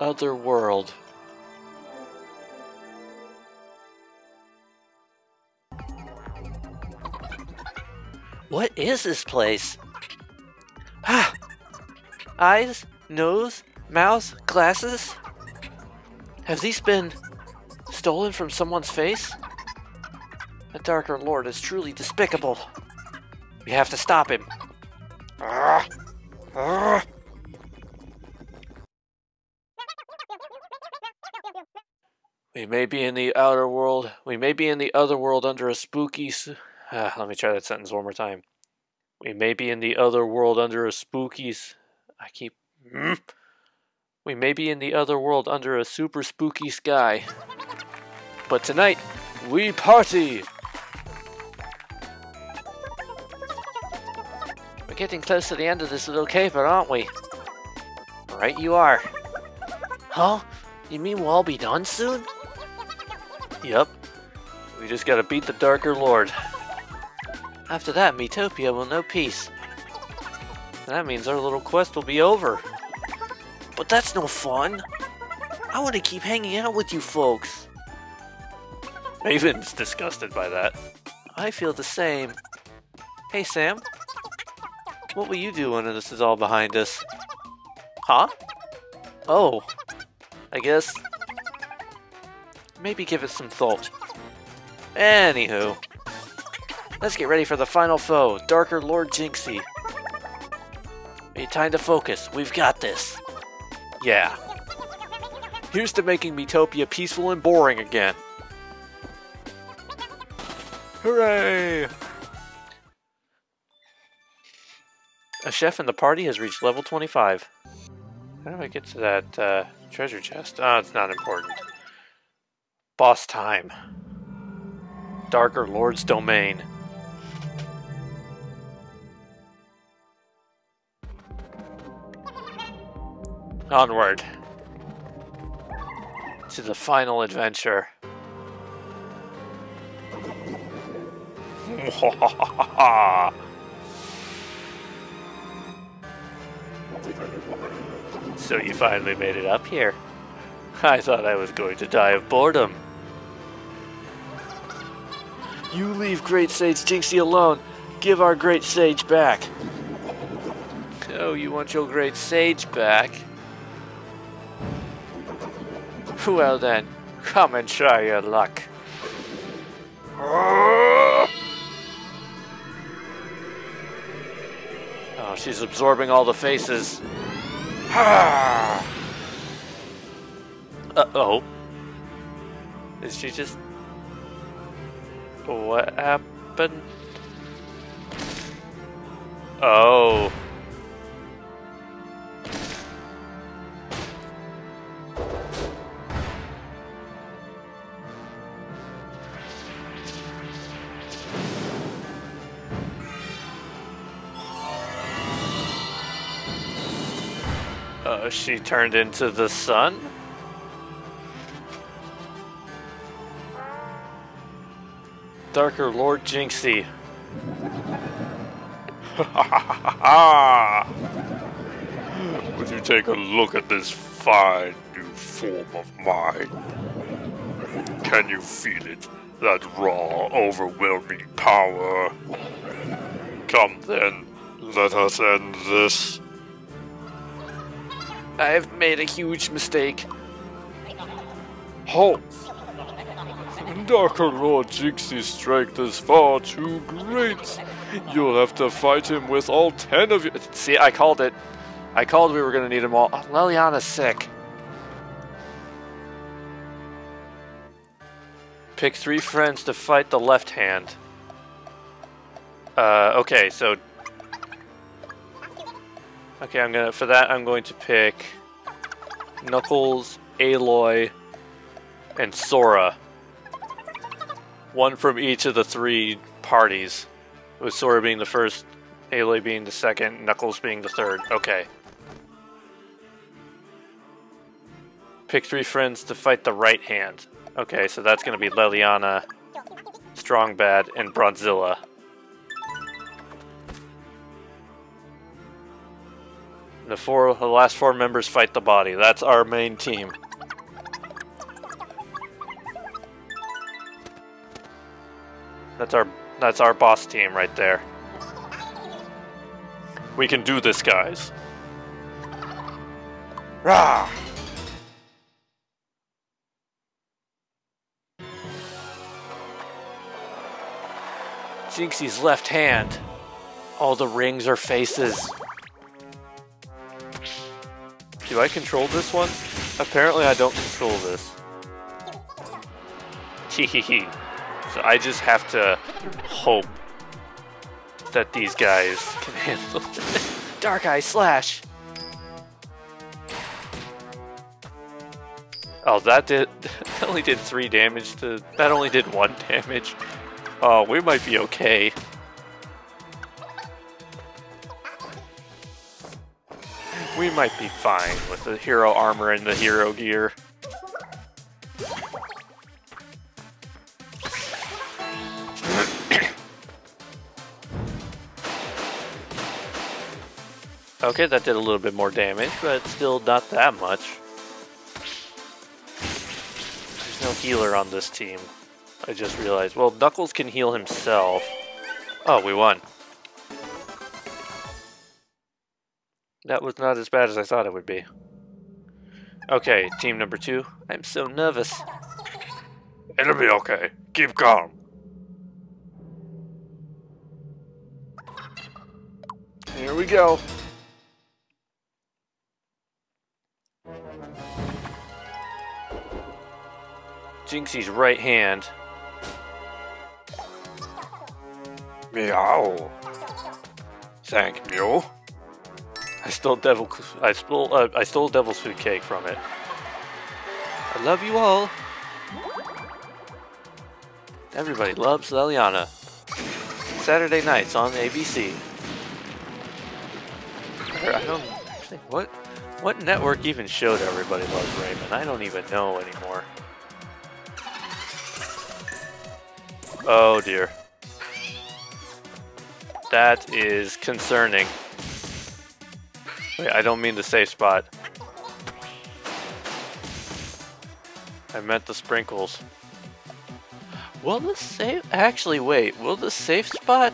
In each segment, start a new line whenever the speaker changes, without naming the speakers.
other world. What is this place? Ah! Eyes, nose, mouth, glasses? Have these been stolen from someone's face? The Darker Lord is truly despicable. We have to stop him. Ah! Ah! We may be in the outer world. We may be in the other world under a spooky. Ah, let me try that sentence one more time. We may be in the other world under a spooky. I keep. Mm. We may be in the other world under a super spooky sky. But tonight, we party! We're getting close to the end of this little caper, aren't we? Right, you are. Huh? You mean we'll all be done soon? Yep. We just gotta beat the Darker Lord. After that, Miitopia will know peace. And that means our little quest will be over. But that's no fun. I want to keep hanging out with you folks. Maven's disgusted by that. I feel the same. Hey, Sam. What will you do when this is all behind us? Huh? Oh. I guess. Maybe give it some thought. Anywho. Let's get ready for the final foe, Darker Lord Jinxie. Need time to focus. We've got this. Yeah. Here's to making Miitopia peaceful and boring again. Hooray! A chef in the party has reached level 25. How do I get to that uh, treasure chest? Oh, it's not important. Boss time. Darker Lord's Domain. Onward. To the final adventure. so you finally made it up here. I thought I was going to die of boredom. You leave Great Sage Jinxie alone. Give our Great Sage back. Oh, you want your Great Sage back? Well then, come and try your luck. Ah! Oh, she's absorbing all the faces. Uh-oh. Is she just... What happened? Oh. Uh, she turned into the sun? Darker Lord Jinxie.
Would you take a look at this fine new form of mine? Can you feel it? That raw, overwhelming power? Come then, let us end this.
I've made a huge mistake.
Halt! Darker Lord Jinxie's strength is far too great. You'll have to fight him with all ten of you.
See, I called it. I called we were gonna need them all. Oh, Leliana's sick. Pick three friends to fight the left hand. Uh, okay, so. Okay, I'm gonna. For that, I'm going to pick Knuckles, Aloy, and Sora. One from each of the three parties. With Sora being the first, Aloy being the second, Knuckles being the third. Okay. Pick three friends to fight the right hand. Okay, so that's going to be Leliana, Strong Bad, and Bronzilla. The four, the last four members fight the body. That's our main team. That's our that's our boss team right there. We can do this, guys. Rah! Jinxie's left hand. All the rings are faces. Do I control this one? Apparently I don't control this. Hehehe. So I just have to hope that these guys can handle it. Dark Eye Slash! Oh, that did... That only did three damage to... That only did one damage. Oh, we might be okay. We might be fine with the hero armor and the hero gear. Okay, that did a little bit more damage, but still not that much. There's no healer on this team. I just realized. Well, Knuckles can heal himself. Oh, we won. That was not as bad as I thought it would be. Okay, team number two. I'm so nervous.
It'll be okay. Keep calm.
Here we go. Jinxie's right hand.
Meow. Thank you.
I stole devil. I stole. Uh, I stole devil's food cake from it. I love you all. Everybody loves Leliana. Saturday nights on ABC. I don't think what what network even showed Everybody Loves Raymond. I don't even know anymore. Oh dear. That is concerning. Wait, I don't mean the safe spot. I meant the sprinkles. Will the save... Actually, wait. Will the safe spot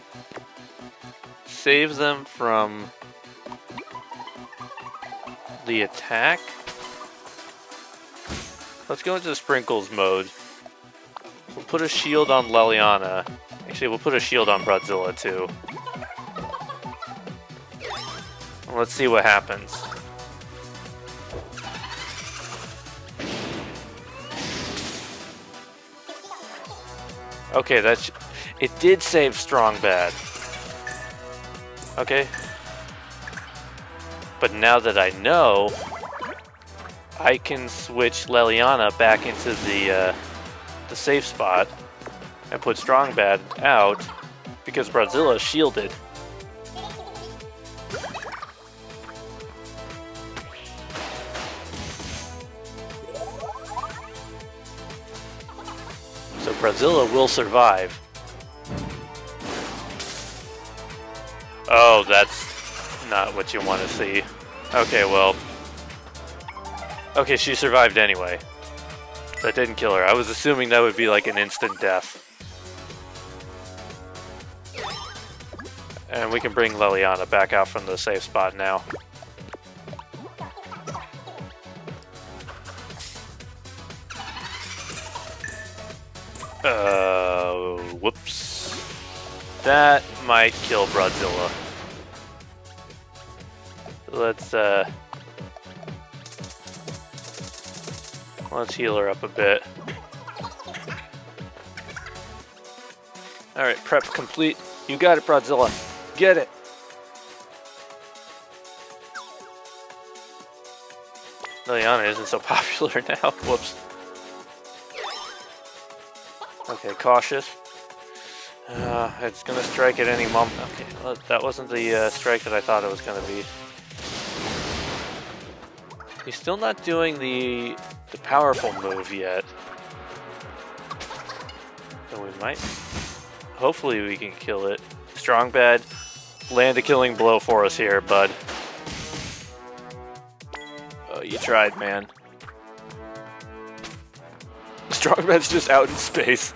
save them from the attack? Let's go into the sprinkles mode. We'll put a shield on Leliana. Actually, we'll put a shield on Brotzilla, too. Let's see what happens. Okay, that's... It did save Strong Bad. Okay. But now that I know, I can switch Leliana back into the, uh, the safe spot and put Strong Bad out because Brotzilla is shielded. Brotzilla will survive. Oh, that's not what you want to see. Okay, well. Okay, she survived anyway. That didn't kill her. I was assuming that would be like an instant death. And we can bring Leliana back out from the safe spot now. Uh, whoops. That might kill Brotzilla. Let's, uh... Let's heal her up a bit. Alright, prep complete. You got it, Brotzilla. Get it! Leliana isn't so popular now. Whoops. Okay, cautious. Uh, it's gonna strike at any moment. Okay, well, that wasn't the uh, strike that I thought it was gonna be. He's still not doing the the powerful move yet. So we might. Hopefully we can kill it. Strong bad. Land a killing blow for us here, bud. Oh, you tried, man. Strong Bad's just out in space.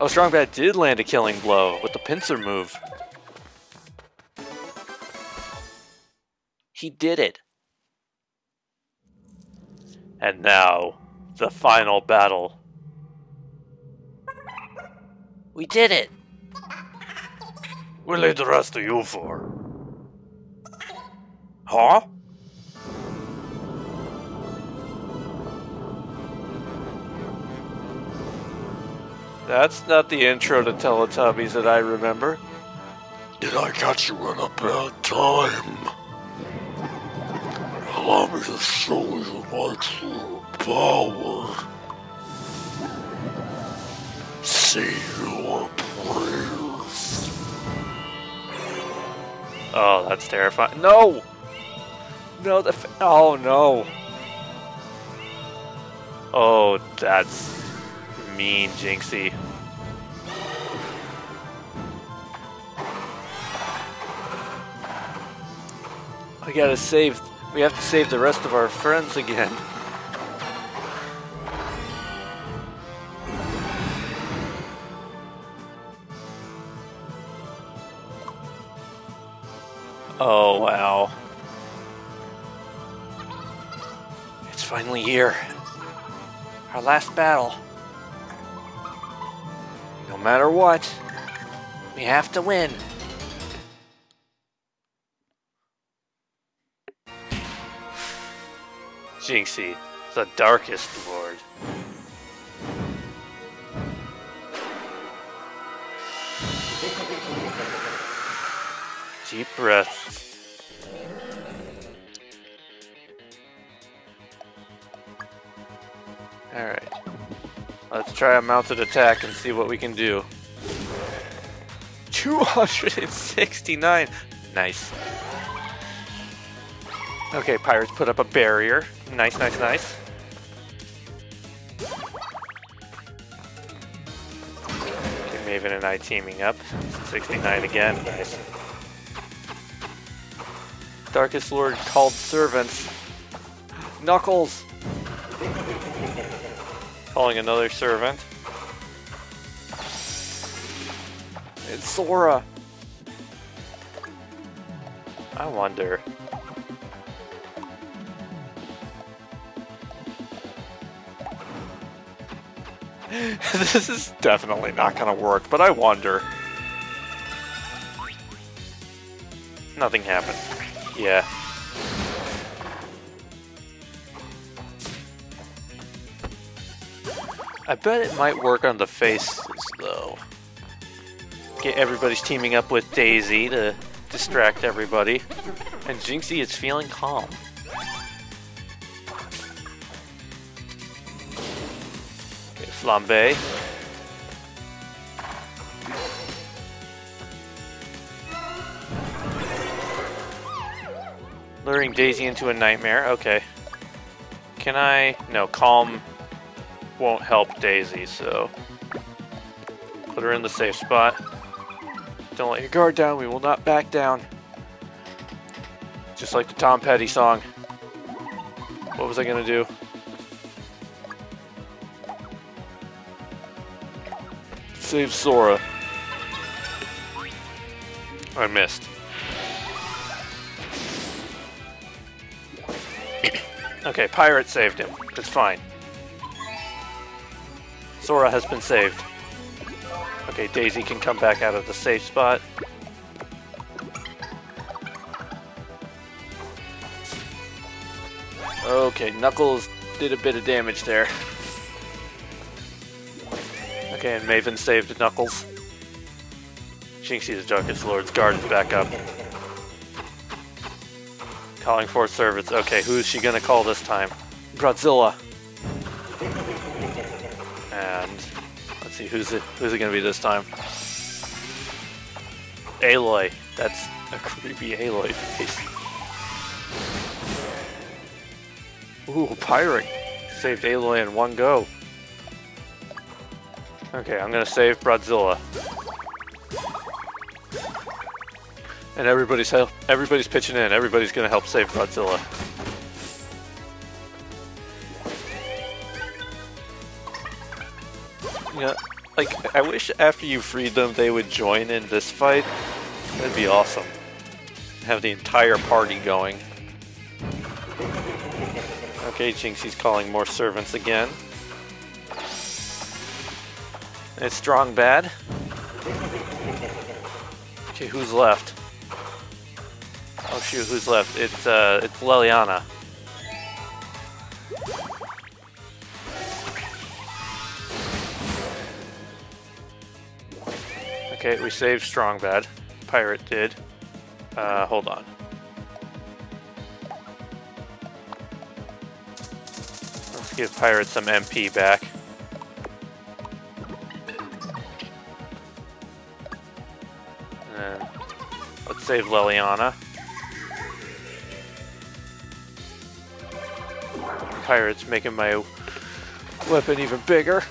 Oh, Strong Bad did land a killing blow with the pincer move. He did it. And now, the final battle. We did it!
What lay the rest of you for? Huh?
That's not the intro to Teletubbies that I remember.
Did I catch you in a bad time? Me to show you my true power. Say your prayers.
Oh, that's terrifying. No! No, the. oh, no. Oh, that's mean, Jinxie. I gotta save. We have to save the rest of our friends again. Oh, wow. It's finally here. Our last battle. No matter what, we have to win. Jynxzi, the darkest lord. Deep breath. Alright. Let's try a mounted attack and see what we can do. 269! Nice. Okay, pirates put up a barrier. Nice, nice, nice. Okay, Maven and I teaming up. 69 again. Nice. Darkest Lord called servants. Knuckles! Calling another servant. It's Sora! I wonder. this is definitely not gonna work, but I wonder. Nothing happened. Yeah. I bet it might work on the faces, though. Get everybody's teaming up with Daisy to distract everybody. And Jinxie is feeling calm. Flambe. Luring Daisy into a nightmare. Okay. Can I... No, Calm won't help Daisy, so... Put her in the safe spot. Don't let your guard down, we will not back down. Just like the Tom Petty song. What was I gonna do? Save Sora. I missed. okay, Pirate saved him. It's fine. Sora has been saved. Okay, Daisy can come back out of the safe spot. Okay, Knuckles did a bit of damage there. Okay, and Maven saved Knuckles. Jynxzi the Darkest Lord's guard is back up. Calling for servants. Okay, who is she gonna call this time? Godzilla. And let's see who's it who's it gonna be this time? Aloy. That's a creepy Aloy face. Ooh, pirate. Saved Aloy in one go. Okay, I'm gonna save Bradzilla. And everybody's help everybody's pitching in, everybody's gonna help save Bradzilla. Yeah, like I wish after you freed them they would join in this fight. That'd be awesome. Have the entire party going. Okay, Jinxie's calling more servants again. It's strong bad. Okay, who's left? Oh shoot, who's left? It's uh it's Leliana. Okay, we saved strong bad. Pirate did. Uh hold on. Let's give Pirate some MP back. Save Leliana. Pirate's making my weapon even bigger.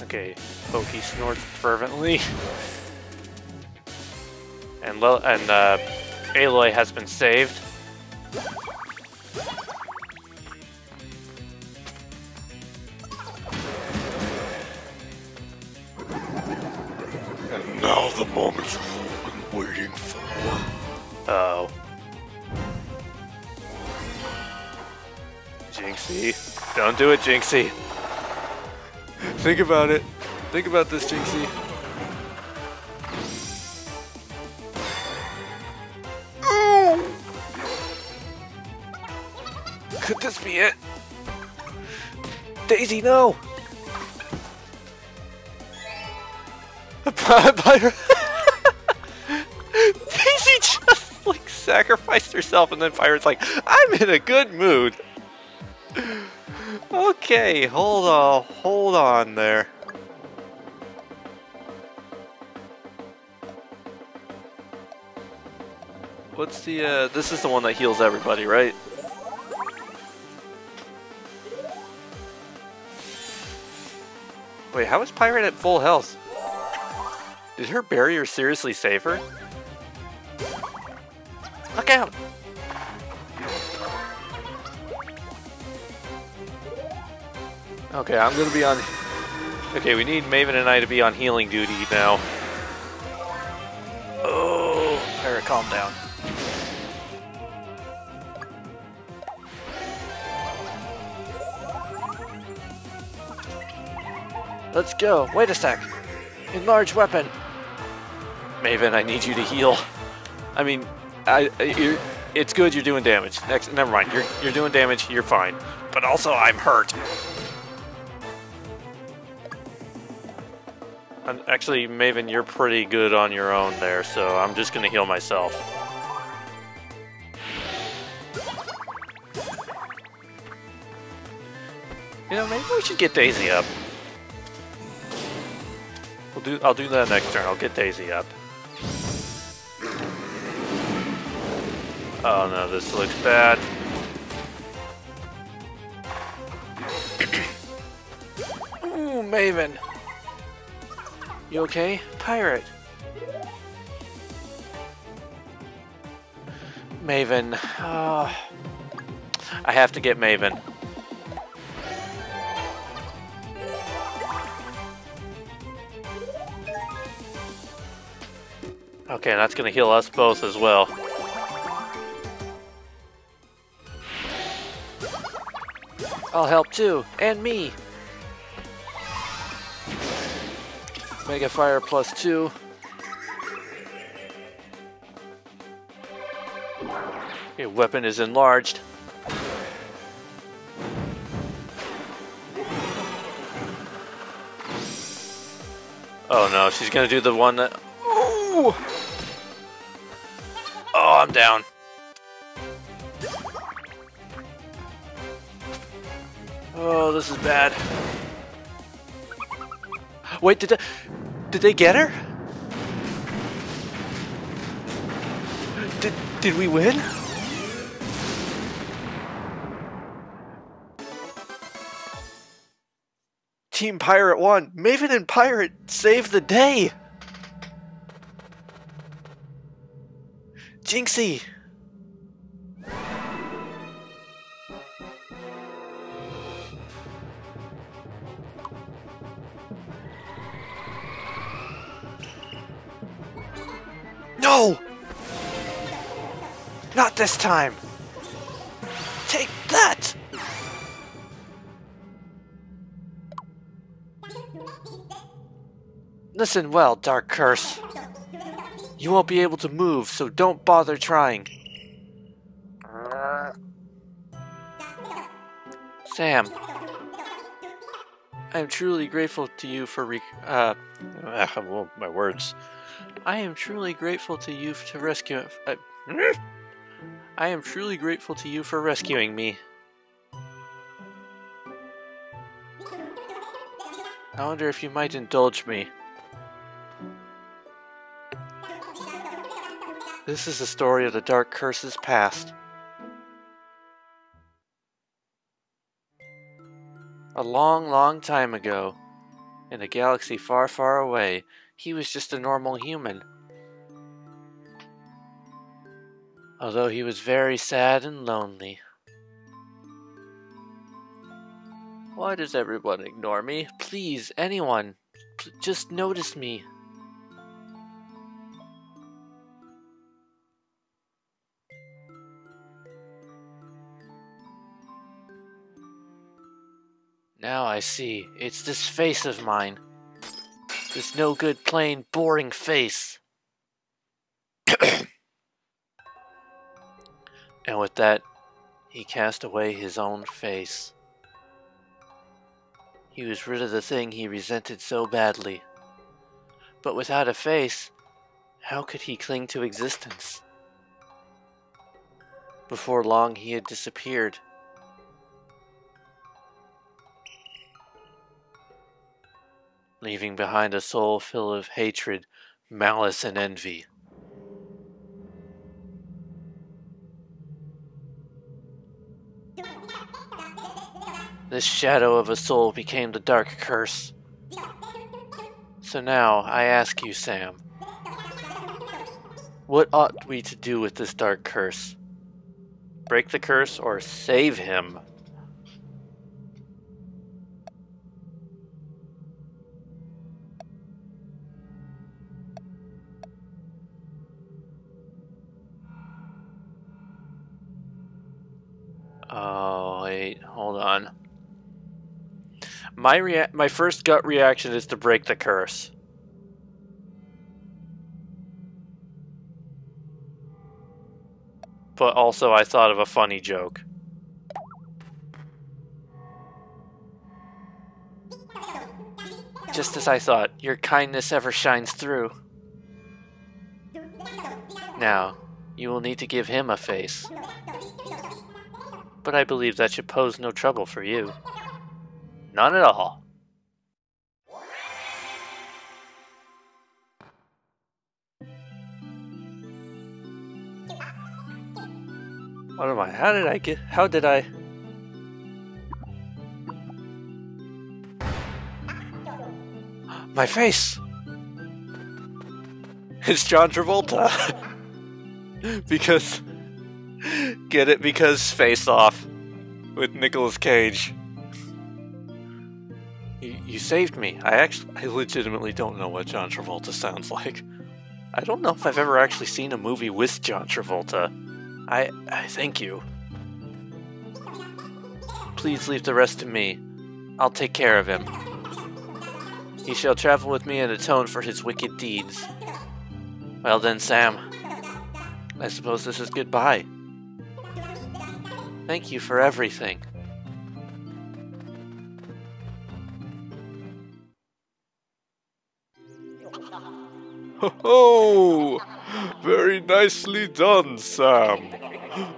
Okay, Pokey snorts fervently. And Lil and uh, Aloy has been saved.
Now the moment you've been waiting for.
Oh. Jinxie. Don't do it, Jinxie. Think about it. Think about this, Jinxie. Could this be it? Daisy, no! Daisy just like sacrificed herself, and then Pirate's like, "I'm in a good mood." Okay, hold on, hold on there. What's the? uh... This is the one that heals everybody, right? Wait, how is Pirate at full health? Did her barrier seriously save her? Look out! Okay, I'm gonna be on... Okay, we need Maven and I to be on healing duty now. Oh, Pirate, calm down. Let's go. Wait a sec. Enlarge weapon. Maven, I need you to heal. I mean, I, it's good you're doing damage. Next, never mind. You're you're doing damage. You're fine. But also, I'm hurt. Actually, Maven, you're pretty good on your own there, so I'm just gonna heal myself. You know, maybe we should get Daisy up. We'll do. I'll do that next turn. I'll get Daisy up. Oh no, this looks bad. Ooh, Maven. You okay? Pirate. Maven. Uh, I have to get Maven. Okay, that's gonna heal us both as well. I'll help too, and me. Mega Fire plus two. Your weapon is enlarged. Oh no, she's gonna do the one that. Ooh! Oh, this is bad. Wait, did they, did they get her? Did did we win? Team Pirate won. Maven and Pirate saved the day. Jinxie. Not this time! Take that! Listen well, Dark Curse. You won't be able to move, so don't bother trying. Sam, I am truly grateful to you for re- uh, well, my words. I am truly grateful to you to rescue. Uh, I am truly grateful to you for rescuing me. I wonder if you might indulge me. This is the story of the Dark Curse's past. A long, long time ago, in a galaxy far, far away, he was just a normal human. Although he was very sad and lonely. Why does everyone ignore me? Please, anyone, just notice me. Now I see. It's this face of mine. This no good, plain, boring face. And with that, he cast away his own face. He was rid of the thing he resented so badly. But without a face, how could he cling to existence? Before long, he had disappeared. leaving behind a soul full of hatred, malice, and envy. This shadow of a soul became the dark curse. So now, I ask you, Sam, what ought we to do with this dark curse? Break the curse or save him? My rea my first gut reaction is to break the curse. But also I thought of a funny joke. Just as I thought, your kindness ever shines through. Now, you will need to give him a face but I believe that should pose no trouble for you. None at all. What am I? How did I get? How did I? My face! It's John Travolta! because Get it? Because Face Off with Nicolas Cage. You, saved me. I actually, I legitimately don't know what John Travolta sounds like. I don't know if I've ever actually seen a movie with John Travolta. I, I thank you. Please leave the rest to me. I'll take care of him. He shall travel with me and atone for his wicked deeds. Well then, Sam. I suppose this is goodbye. Thank you for everything.
Ho oh, ho! Very nicely done, Sam.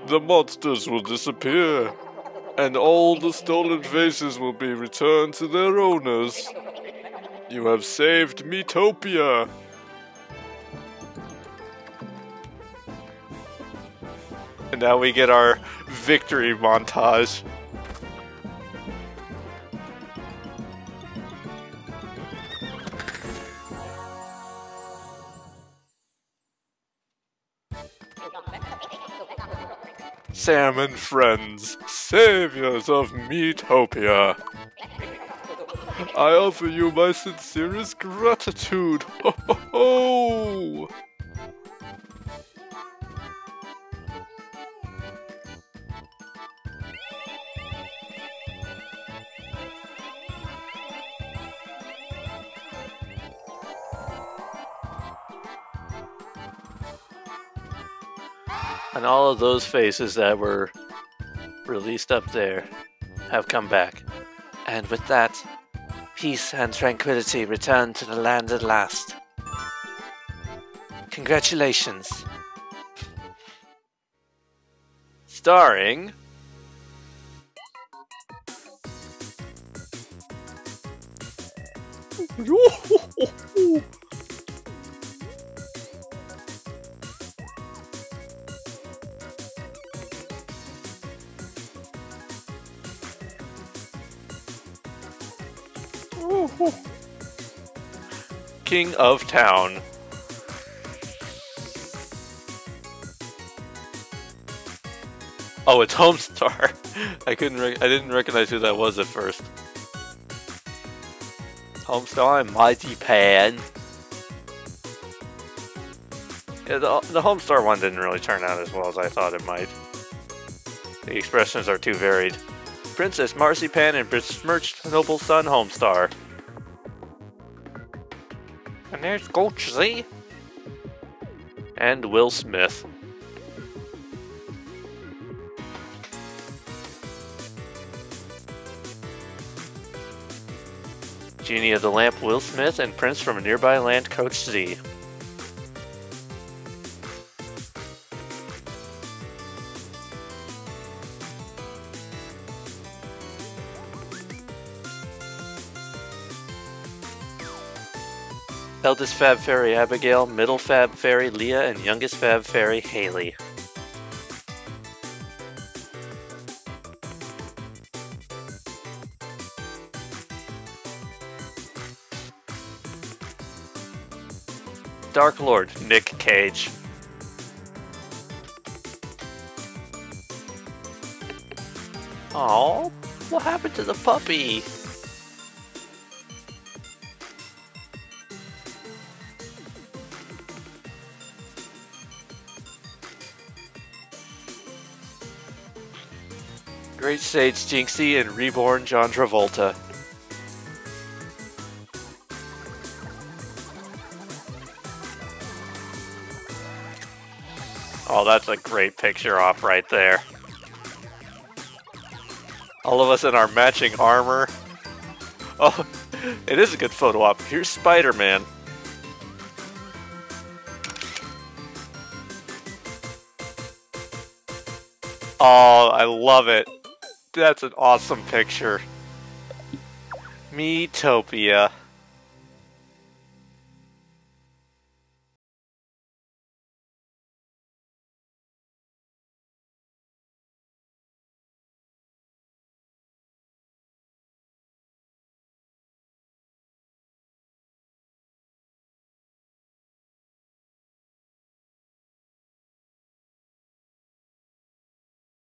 The monsters will disappear, and all the stolen vases will be returned to their owners. You have saved Miitopia!
And now we get our victory montage.
Sam and friends, saviors of Miitopia. I offer you my sincerest gratitude. Ho ho ho!
And all of those faces that were released up there have come back. And with that, peace and tranquility return to the land at last. Congratulations. Starring King of Town. Oh, it's Homestar. I couldn't. I didn't recognize who that was at first. Homestar and Mighty Pan. Yeah, the, the Homestar one didn't really turn out as well as I thought it might. The expressions are too varied. Princess Marzipan and besmirched noble son Homestar. And there's Coach Z. And Will Smith. Genie of the Lamp Will Smith and Prince from a nearby land Coach Z. Eldest Fab Fairy Abigail, Middle Fab Fairy Leah, and Youngest Fab Fairy Haley. Dark Lord, Nick Cage. Oh, what happened to the puppy? Sage Jinxie and Reborn John Travolta. Oh, that's a great picture op right there. All of us in our matching armor. Oh, it is a good photo op. Here's Spider-Man. Oh, I love it. That's an awesome picture. Miitopia.